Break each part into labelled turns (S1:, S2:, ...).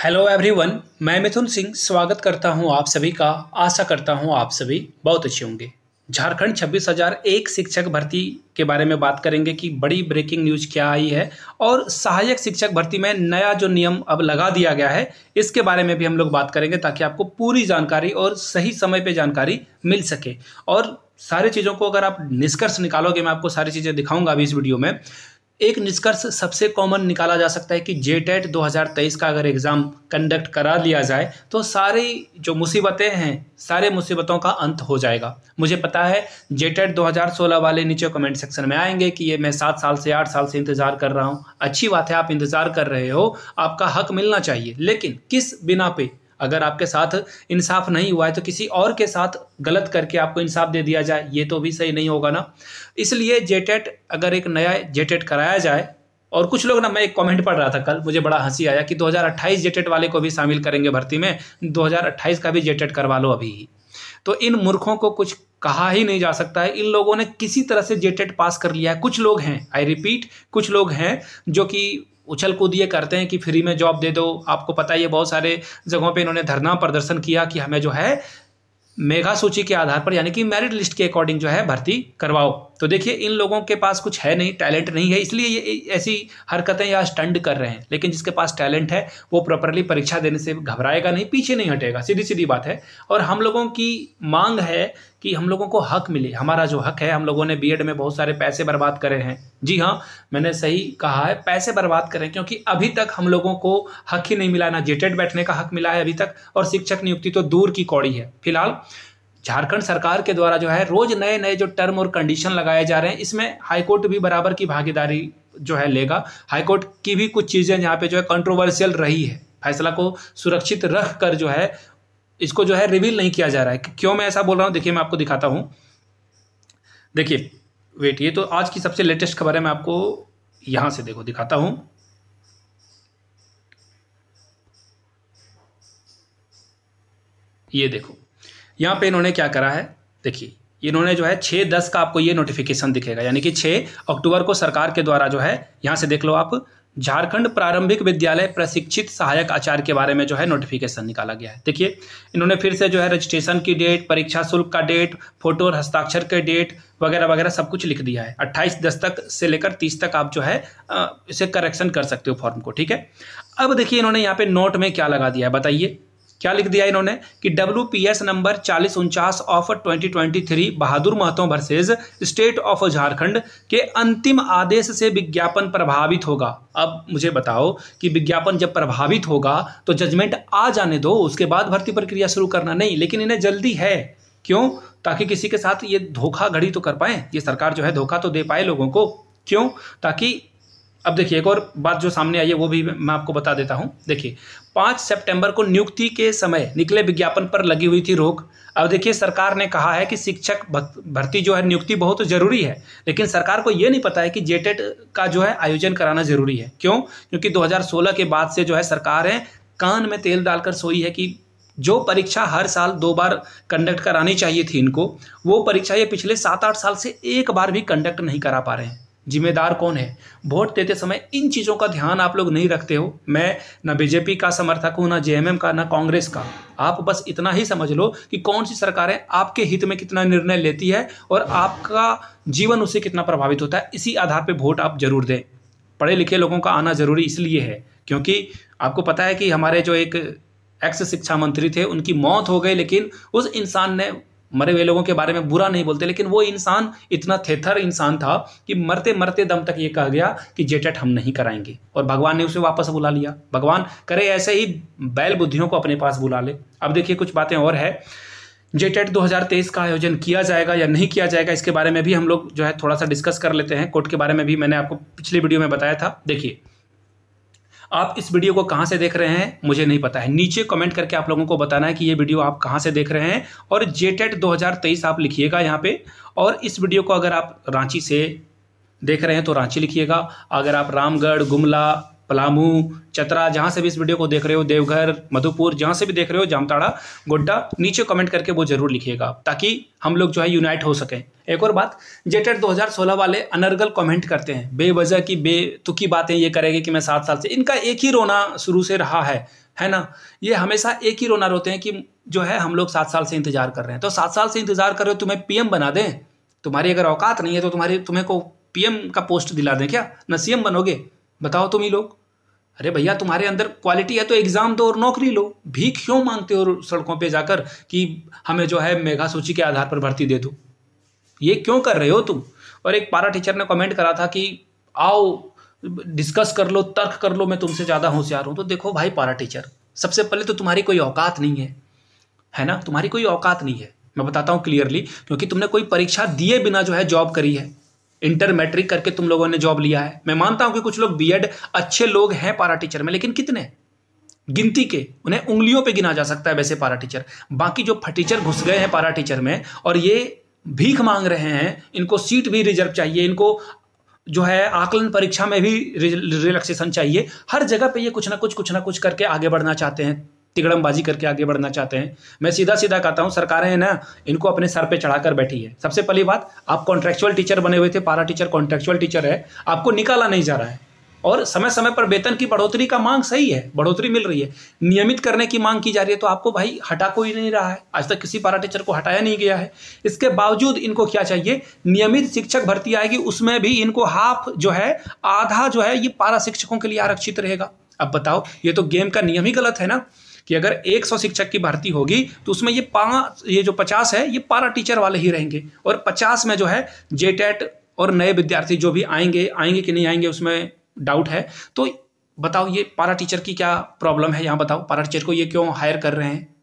S1: Hello everyone मैं मिथुन सिंह स्वागत करता हूँ आप सभी का। आशा करता हूँ आप सभी बहुत अच्छे होंगे। झारखंड छब्बीस हज़ार एक शिक्षक भर्ती के बारे में बात करेंगे कि बड़ी ब्रेकिंग न्यूज़ क्या आई है और सहायक शिक्षक भर्ती में नया जो नियम अब लगा दिया गया है, इसके बारे में भी हम लोग बात करेंगे ताकि आपको पूरी जानकारी और सही समय पे जानकारी मिल सके। और सारी चीज़ों को अगर आप निष्कर्ष निकालोगे, मैं आपको सारी चीज़ें दिखाऊँगा अभी इस वीडियो में एक निष्कर्ष सबसे कॉमन निकाला जा सकता है कि जे टेट दो हज़ार तेईस का अगर एग्ज़ाम कंडक्ट करा लिया जाए तो सारी जो मुसीबतें हैं, सारे मुसीबतों का अंत हो जाएगा। मुझे पता है जे टेट दो हज़ार सोलह वाले नीचे कमेंट सेक्शन में आएँगे कि ये मैं सात साल से आठ साल से इंतज़ार कर रहा हूँ। अच्छी बात है, आप इंतज़ार कर रहे हो, आपका हक मिलना चाहिए। लेकिन किस बिना पे? अगर आपके साथ इंसाफ नहीं हुआ है तो किसी और के साथ गलत करके आपको इंसाफ दे दिया जाए, ये तो भी सही नहीं होगा ना। इसलिए जेटेट, अगर एक नया जेटेट कराया जाए, और कुछ लोग ना, मैं एक कमेंट पढ़ रहा था कल, मुझे बड़ा हँसी आया कि 2028 जेटेट वाले को भी शामिल करेंगे भर्ती में 2028 का भी जेटेट करवा लो अभी। ही तो इन मूर्खों को कुछ कहा ही नहीं जा सकता है, इन लोगों ने किसी तरह से जेटेट पास कर लिया है। कुछ लोग हैं आई रिपीट कुछ लोग हैं जो कि उछल कूद ये करते हैं कि फ्री में जॉब दे दो। आपको पता ही है बहुत सारे जगहों पे इन्होंने धरना प्रदर्शन किया कि हमें जो है मेघा सूची के आधार पर यानी कि मेरिट लिस्ट के अकॉर्डिंग जो है भर्ती करवाओ। तो देखिए, इन लोगों के पास कुछ है नहीं टैलेंट नहीं है, इसलिए ये ऐसी हरकतें या स्टंड कर रहे हैं। लेकिन जिसके पास टैलेंट है, वो प्रॉपरली परीक्षा देने से घबराएगा नहीं, पीछे नहीं हटेगा सीधी सीधी बात है। और हम लोगों की मांग है कि हम लोगों को हक मिले। हमारा जो हक है, हम लोगों ने बीएड में बहुत सारे पैसे बर्बाद करे हैं। जी हाँ मैंने सही कहा है, पैसे बर्बाद करें, क्योंकि अभी तक हम लोगों को हक ही नहीं मिला। ना जेटेड बैठने का हक मिला है अभी तक, और शिक्षक नियुक्ति तो दूर की कौड़ी है। फ़िलहाल, झारखंड सरकार के द्वारा जो है, रोज नए नए जो टर्म और कंडीशन लगाए जा रहे हैं, इसमें हाईकोर्ट भी बराबर की भागीदारी जो है लेगा। हाईकोर्ट की भी कुछ चीज़ें जहाँ पे जो है कंट्रोवर्शियल रही है। फैसला को सुरक्षित रख कर जो है इसको जो है रिवील नहीं किया जा रहा है। क्यों मैं ऐसा बोल रहा हूँ? देखिए, मैं आपको दिखाता हूँ। देखिए वेट ये तो आज की सबसे लेटेस्ट खबर है, मैं आपको यहाँ से देखो, दिखाता हूँ। ये देखो, यहाँ पे इन्होंने क्या करा है? देखिए, इन्होंने जो है छः दस का आपको ये नोटिफिकेशन दिखेगा। यानी कि छः अक्टूबर को सरकार के द्वारा जो है, यहाँ से देख लो आप झारखंड प्रारंभिक विद्यालय प्रशिक्षित सहायक आचार्य के बारे में जो है नोटिफिकेशन निकाला गया है। देखिए, इन्होंने फिर से जो है रजिस्ट्रेशन की डेट परीक्षा शुल्क का डेट फ़ोटो और हस्ताक्षर के डेट वगैरह वगैरह सब कुछ लिख दिया है। अट्ठाईस दस तक से लेकर तीस तक आप जो है इसे करेक्शन कर सकते हो फॉर्म को, ठीक है? अब देखिए इन्होंने यहाँ पे नोट में क्या लगा दिया है, बताइए। क्या लिख दिया इन्होंने? कि डब्ल्यू पी एस नंबर चालीस उनचास of twenty twenty three Bahadur Mahto versus state of Jharkhand के अंतिम आदेश से विज्ञापन प्रभावित होगा। अब मुझे बताओ कि विज्ञापन जब प्रभावित होगा तो जजमेंट आ जाने दो, उसके बाद भर्ती प्रक्रिया शुरू करना नहीं, लेकिन इन्हें जल्दी है। क्यों? ताकि किसी के साथ ये धोखा घड़ी तो कर पाए, ये सरकार जो है धोखा तो दे पाए लोगों को। क्यों? ताकि अब देखिए, एक और बात जो सामने आई है, वो भी मैं आपको बता देता हूँ। देखिए, पाँच सितंबर को नियुक्ति के समय निकले विज्ञापन पर लगी हुई थी रोक। अब देखिए, सरकार ने कहा है कि शिक्षक भर्ती जो है, नियुक्ति बहुत ज़रूरी है, लेकिन सरकार को ये नहीं पता है कि जेटेट का जो है, आयोजन कराना ज़रूरी है। क्यों? क्योंकि 2016 के बाद से जो है, सरकार है, कान में तेल डालकर सोई है कि जो परीक्षा हर साल दो बार कंडक्ट करानी चाहिए थी इनको, वो परीक्षा ये पिछले सात आठ साल से एक बार भी कंडक्ट नहीं करा पा रहे हैं। जिम्मेदार कौन है? वोट देते समय इन चीज़ों का ध्यान आप लोग नहीं रखते हो। मैं ना बीजेपी का समर्थक हूँ, ना जेएमएम का, ना कांग्रेस का। आप बस इतना ही समझ लो कि कौन सी सरकारें आपके हित में कितना निर्णय लेती है और आपका जीवन उससे कितना प्रभावित होता है। इसी आधार पर वोट आप ज़रूर दें। पढ़े लिखे लोगों का आना ज़रूरी इसलिए है, क्योंकि आपको पता है कि हमारे जो एक एक्स शिक्षा मंत्री थे, उनकी मौत हो गई, लेकिन उस इंसान ने मरे हुए लोगों के बारे में बुरा नहीं बोलते, लेकिन वो इंसान इतना थेथर इंसान था कि मरते मरते दम तक ये कह गया कि जेटेट हम नहीं कराएँगे। और भगवान ने उसे वापस बुला लिया। भगवान करे ऐसे ही बैल बुद्धियों को अपने पास बुला ले। अब देखिए कुछ बातें और है। जेटेट 2023 का आयोजन किया जाएगा या नहीं किया जाएगा, इसके बारे में भी हम लोग जो है थोड़ा सा डिस्कस कर लेते हैं। कोर्ट के बारे में भी मैंने आपको पिछली वीडियो में बताया था। देखिए आप इस वीडियो को कहाँ से देख रहे हैं, मुझे नहीं पता है। नीचे कमेंट करके आप लोगों को बताना है कि ये वीडियो आप कहाँ से देख रहे हैं और जेटेट 2023 आप लिखिएगा यहाँ पे और इस वीडियो को अगर आप रांची से देख रहे हैं तो रांची लिखिएगा। अगर आप रामगढ़, गुमला पलामू, चतरा, जहाँ से भी इस वीडियो को देख रहे हो, देवघर, मधुपुर, जहाँ से भी देख रहे हो, जामताड़ा, गोड्डा, नीचे कमेंट करके वो ज़रूर लिखिएगा, ताकि हम लोग जो है यूनाइट हो सकें। एक और बात जेटेट 2016 वाले अनर्गल कमेंट करते हैं, बेवजह की बेतुकी बातें ये करेंगे कि मैं सात साल से, इनका एक ही रोना शुरू से रहा है है ना? ये हमेशा एक ही रोना रोते हैं कि जो है हम लोग सात साल से इंतज़ार कर रहे हैं। तो सात साल से इंतज़ार कर रहे हो, तुम्हें पीएम बना दें? तुम्हारी अगर औकात नहीं है तो तुम्हारी, तुम्हें को पीएम का पोस्ट दिला दें क्या? न सीएम बनोगे? बताओ तुम ही लोग। अरे भैया, तुम्हारे अंदर क्वालिटी है तो एग्ज़ाम दो और नौकरी लो। भी क्यों मांगते हो सड़कों पे जाकर कि हमें जो है मेघा सूची के आधार पर भर्ती दे दो? ये क्यों कर रहे हो तुम? और एक पारा टीचर ने कमेंट करा था कि, आओ डिस्कस कर लो, तर्क कर लो, मैं तुमसे ज़्यादा होशियार हूँ। तो देखो भाई पारा टीचर सबसे पहले तो तुम्हारी कोई औकात नहीं है। है ना? तुम्हारी कोई औकात नहीं है। मैं बताता हूँ क्लियरली क्योंकि तुमने कोई परीक्षा दिए बिना जो है जॉब करी है। इंटर मैट्रिक करके तुम लोगों ने जॉब लिया है। मैं मानता हूँ कि कुछ लोग बीएड अच्छे लोग हैं पारा टीचर में, लेकिन कितने? गिनती के, उन्हें उंगलियों पे गिना जा सकता है वैसे पारा टीचर बाकी जो फटीचर घुस गए हैं पारा टीचर में, और ये भीख मांग रहे हैं, इनको सीट भी रिज़र्व चाहिए, इनको जो है आकलन परीक्षा में भी रिलैक्सेशन चाहिए। हर जगह पे ये कुछ ना कुछ कुछ ना कुछ करके आगे बढ़ना चाहते हैं। तिगड़मबाजी करके आगे बढ़ना चाहते हैं। मैं सीधा सीधा कहता हूँ, सरकारें हैं ना, इनको अपने सर पे चढ़ाकर बैठी है। सबसे पहली बात, आप कॉन्ट्रेक्चुअल टीचर बने हुए थे पारा टीचर कॉन्ट्रेक्चुअल टीचर है, आपको निकाला नहीं जा रहा है। और समय समय पर वेतन की बढ़ोतरी का मांग सही है, बढ़ोतरी मिल रही है। नियमित करने की मांग की जा रही है तो आपको भाई हटा कोई नहीं रहा है। आज तक किसी पारा टीचर को हटाया नहीं गया है। इसके बावजूद इनको क्या चाहिए? नियमित शिक्षक भर्ती आएगी, उसमें भी इनको हाफ़ जो है, आधा जो है, ये पारा शिक्षकों के लिए आरक्षित रहेगा। अब बताओ, ये तो गेम का नियम ही गलत है ना? कि अगर 100 शिक्षक की भर्ती होगी तो उसमें ये पाँच ये जो 50 है, ये पारा टीचर वाले ही रहेंगे। और 50 में जो है, जेटेट और नए विद्यार्थी जो भी आएँगे आएँगे कि नहीं आएँगे, उसमें डाउट है। तो बताओ, ये पारा टीचर की क्या प्रॉब्लम है? यहाँ बताओ, पारा टीचर को ये क्यों हायर कर रहे हैं?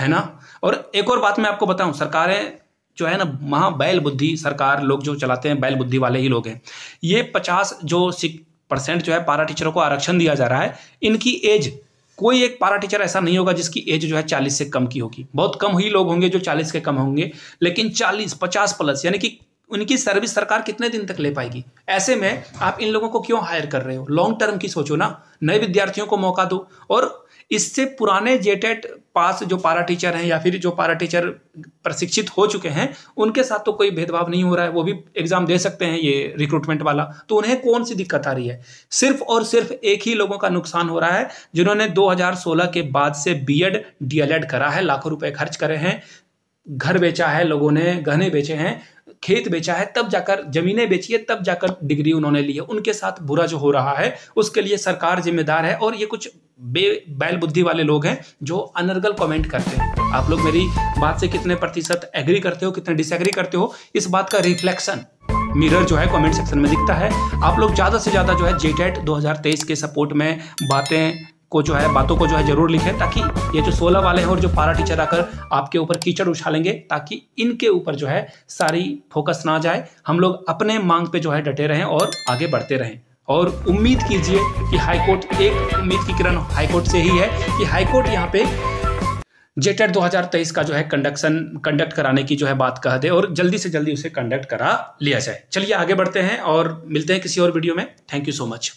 S1: है ना? और एक और बात मैं आपको बताऊँ, सरकारें जो है ना महा बैल बुद्धि सरकार, लोग जो चलाते हैं, बैल बुद्धि वाले ही लोग हैं। ये पचास जो परसेंट जो है, पारा टीचरों को आरक्षण दिया जा रहा है, इनकी एज कोई एक पारा टीचर ऐसा नहीं होगा जिसकी एज जो है चालीस से कम की होगी। बहुत कम ही लोग होंगे जो चालीस के कम होंगे, लेकिन चालीस, पचास प्लस यानी कि उनकी सर्विस सरकार कितने दिन तक ले पाएगी? ऐसे में आप इन लोगों को क्यों हायर कर रहे हो? लॉन्ग टर्म की सोचो ना। नए विद्यार्थियों को मौका दो और इससे पुराने जेटेट पास जो पारा टीचर हैं या फिर जो पारा टीचर प्रशिक्षित हो चुके हैं, उनके साथ तो कोई भेदभाव नहीं हो रहा है, वो भी एग्ज़ाम दे सकते हैं ये रिक्रूटमेंट वाला। तो उन्हें कौन सी दिक्कत आ रही है? सिर्फ़ और सिर्फ़ एक ही लोगों का नुकसान हो रहा है, जिन्होंने 2016 के बाद से बीएड डीएलएड करा है, लाखों रुपए खर्च करे हैं। घर बेचा है, लोगों ने गहने बेचे हैं, खेत बेचा है, तब जाकर, जमीनें बेची है, तब जाकर डिग्री उन्होंने ली है। उनके साथ बुरा जो हो रहा है, उसके लिए सरकार जिम्मेदार है और ये कुछ बे, बैल बुद्धि वाले लोग हैं जो अनर्गल कमेंट करते हैं। आप लोग मेरी बात से कितने प्रतिशत एग्री करते हो, कितने डिसएग्री करते हो, इस बात का रिफ्लेक्शन मिरर जो है कमेंट सेक्शन में दिखता है। आप लोग ज़्यादा से ज़्यादा जो है जेटेट 2023 के सपोर्ट में बातें को जो है, बातों को जो है ज़रूर लिखें ताकि ये जो सोलह वाले हैं और जो पारा टीचर आकर आपके ऊपर कीचड़ उछालेंगे ताकि इनके ऊपर जो है सारी फोकस ना जाए। हम लोग अपने मांग पे जो है डटे रहें और आगे बढ़ते रहें। और उम्मीद कीजिए कि हाईकोर्ट, एक उम्मीद की किरण हाईकोर्ट से ही है कि हाईकोर्ट यहाँ पे जेटेट 2023 का जो है कंडक्शन, कंडक्ट कराने की जो है बात कह दे और जल्दी से जल्दी उसे कंडक्ट करा लिया जाए। चलिए आगे बढ़ते हैं और मिलते हैं किसी और वीडियो में। Thank you so much.